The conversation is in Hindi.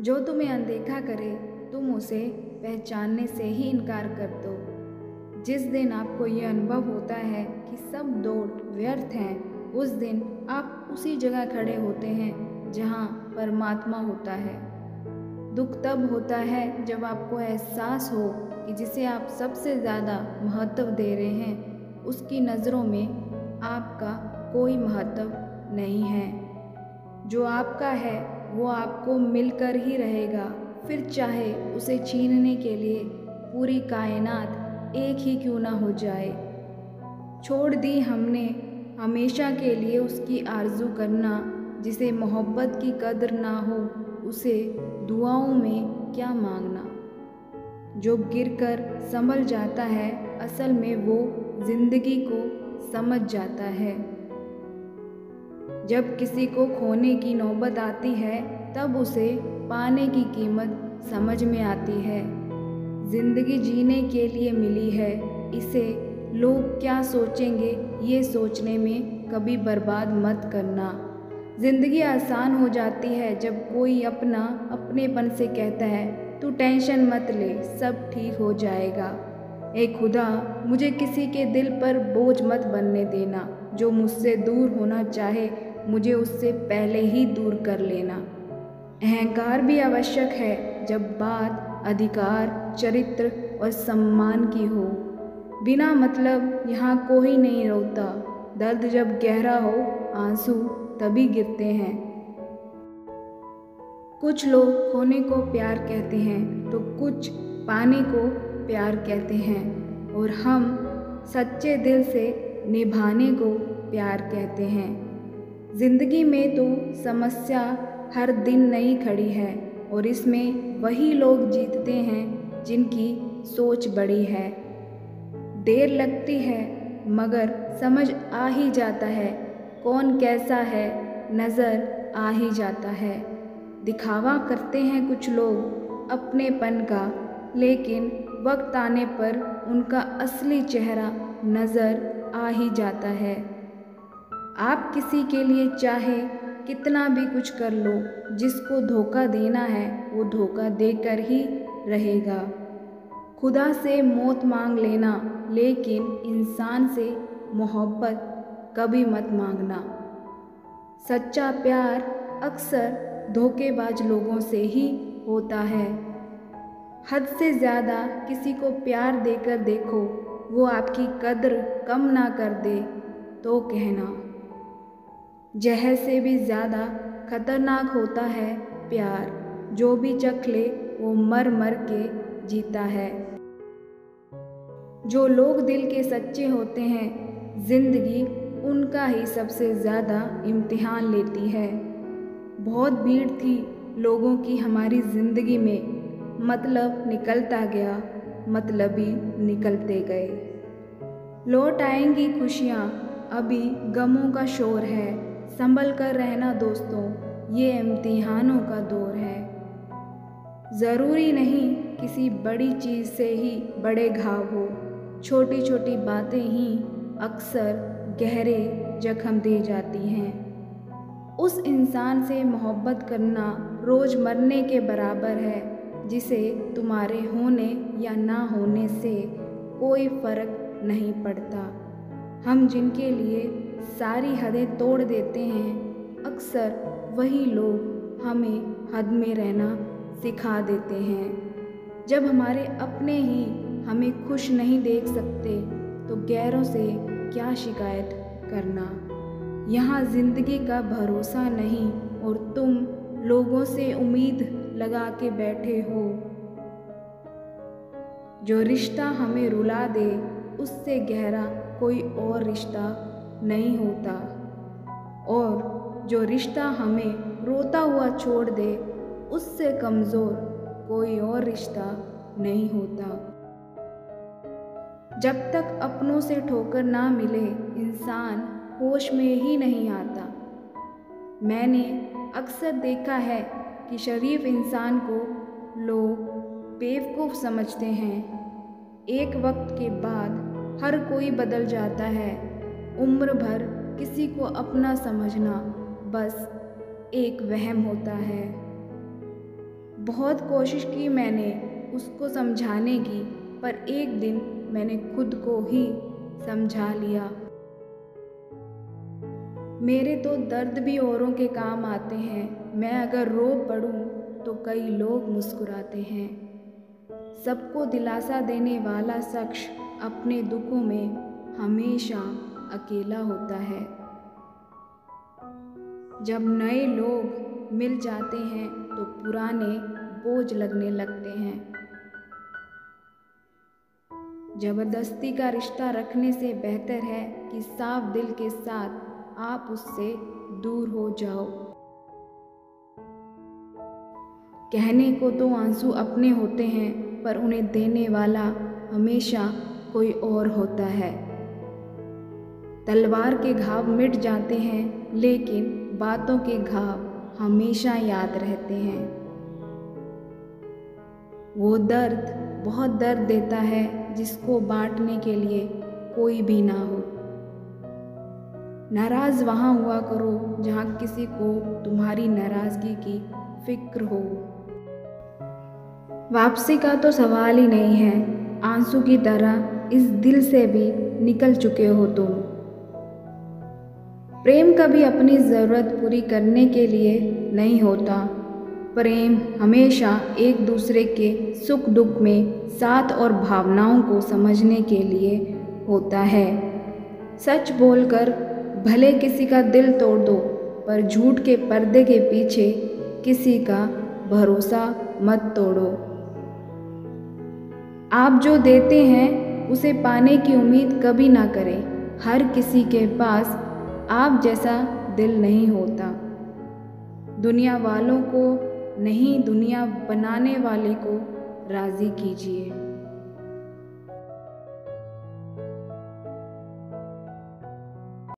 जो तुम्हें अनदेखा करे, तुम उसे पहचानने से ही इनकार कर दो। जिस दिन आपको ये अनुभव होता है कि सब दौड़ व्यर्थ हैं, उस दिन आप उसी जगह खड़े होते हैं जहाँ परमात्मा होता है। दुख तब होता है जब आपको एहसास हो कि जिसे आप सबसे ज़्यादा महत्व दे रहे हैं, उसकी नज़रों में आपका कोई महत्व नहीं है। जो आपका है वो आपको मिलकर ही रहेगा। फिर चाहे उसे छीनने के लिए पूरी कायनात एक ही क्यों ना हो जाए। छोड़ दी हमने, हमेशा के लिए उसकी आरज़ू करना, जिसे मोहब्बत की कदर ना हो, उसे दुआओं में क्या मांगना? जो गिरकर संभल जाता है, असल में वो ज़िंदगी को समझ जाता है। जब किसी को खोने की नौबत आती है, तब उसे पाने की कीमत समझ में आती है। ज़िंदगी जीने के लिए मिली है। इसे लोग क्या सोचेंगे, ये सोचने में कभी बर्बाद मत करना। ज़िंदगी आसान हो जाती है जब कोई अपना अपनेपन से कहता है, तू टेंशन मत ले, सब ठीक हो जाएगा। ए खुदा, मुझे किसी के दिल पर बोझ मत बनने देना, जो मुझसे दूर होना चाहे मुझे उससे पहले ही दूर कर लेना। अहंकार भी आवश्यक है जब बात, अधिकार, चरित्र और सम्मान की हो। बिना मतलब यहाँ कोई नहीं रोता। दर्द जब गहरा हो, आँसू तभी गिरते हैं। कुछ लोग खोने को प्यार कहते हैं तो कुछ पाने को प्यार कहते हैं। और हम सच्चे दिल से निभाने को प्यार कहते हैं। ज़िंदगी में तो समस्या हर दिन नई खड़ी है और इसमें वही लोग जीतते हैं जिनकी सोच बड़ी है। देर लगती है, मगर समझ आ ही जाता है। कौन कैसा है, नज़र आ ही जाता है। दिखावा करते हैं कुछ लोग अपनेपन का, लेकिन वक्त आने पर उनका असली चेहरा नज़र आ ही जाता है। आप किसी के लिए चाहे कितना भी कुछ कर लो, जिसको धोखा देना है, वो धोखा देकर ही रहेगा। खुदा से मौत मांग लेना, लेकिन इंसान से मोहब्बत कभी मत मांगना। सच्चा प्यार अक्सर धोखेबाज लोगों से ही होता है। हद से ज़्यादा किसी को प्यार देकर देखो, वो आपकी कद्र कम ना कर दे तो कहना। जहर से भी ज़्यादा खतरनाक होता है प्यार। जो भी चख ले, वो मर मर के जीता है। जो लोग दिल के सच्चे होते हैं, ज़िंदगी उनका ही सबसे ज़्यादा इम्तिहान लेती है। बहुत भीड़ थी लोगों की हमारी ज़िंदगी में। मतलब निकलता गया मतलब ही निकलते गए। लौट आएँगी खुशियाँ, अभी गमों का शोर है। संभल कर रहना दोस्तों, ये इम्तिहानों का दौर है। ज़रूरी नहीं किसी बड़ी चीज़ से ही बड़े घाव हो। छोटी छोटी बातें ही अक्सर गहरे जख्म दे जाती हैं। उस इंसान से मोहब्बत करना रोज़ मरने के बराबर है, जिसे तुम्हारे होने या ना होने से कोई फ़र्क नहीं पड़ता। हम जिनके लिए सारी हदें तोड़ देते हैं। अक्सर वही लोग हमें हद में रहना सिखा देते हैं। जब हमारे अपने ही हमें खुश नहीं देख सकते तो गैरों से क्या शिकायत करना? यहाँ ज़िंदगी का भरोसा नहीं और तुम लोगों से उम्मीद लगा के बैठे हो। जो रिश्ता हमें रुला दे, उससे गहरा कोई और रिश्ता नहीं होता। और जो रिश्ता हमें रोता हुआ छोड़ दे, उससे कमज़ोर कोई और रिश्ता नहीं होता। जब तक अपनों से ठोकर ना मिले, इंसान होश में ही नहीं आता। मैंने अक्सर देखा है कि शरीफ इंसान को लोग बेवकूफ़ समझते हैं। एक वक्त के बाद हर कोई बदल जाता है। उम्र भर किसी को अपना समझना बस एक वहम होता है। बहुत कोशिश की मैंने उसको समझाने की, पर एक दिन मैंने खुद को ही समझा लिया। मेरे तो दर्द भी औरों के काम आते हैं। मैं अगर रो पड़ूं तो कई लोग मुस्कुराते हैं। सबको दिलासा देने वाला शख्स अपने दुखों में हमेशा अकेला होता है। जब नए लोग मिल जाते हैं तो पुराने बोझ लगने लगते हैं। ज़बरदस्ती का रिश्ता रखने से बेहतर है कि साफ़ दिल के साथ आप उससे दूर हो जाओ। कहने को तो आँसू अपने होते हैं, पर उन्हें देने वाला हमेशा कोई और होता है। तलवार के घाव मिट जाते हैं, लेकिन बातों के घाव हमेशा याद रहते हैं। वो दर्द बहुत दर्द देता है, जिसको बांटने के लिए कोई भी ना हो। नाराज़ वहाँ हुआ करो, जहाँ किसी को तुम्हारी नाराज़गी की फ़िक्र हो। वापसी का तो सवाल ही नहीं है। आँसू की तरह इस दिल से भी निकल चुके हो तुम। प्रेम कभी अपनी ज़रूरत पूरी करने के लिए नहीं होता। प्रेम हमेशा एक दूसरे के सुख दुख में साथ और भावनाओं को समझने के लिए होता है। सच बोलकर, भले किसी का दिल तोड़ दो, पर झूठ के पर्दे के पीछे किसी का भरोसा मत तोड़ो। आप जो देते हैं, उसे पाने की उम्मीद कभी ना करें। हर किसी के पास आप जैसा दिल नहीं होता। दुनिया वालों को नहीं, दुनिया बनाने वाले को राज़ी कीजिए।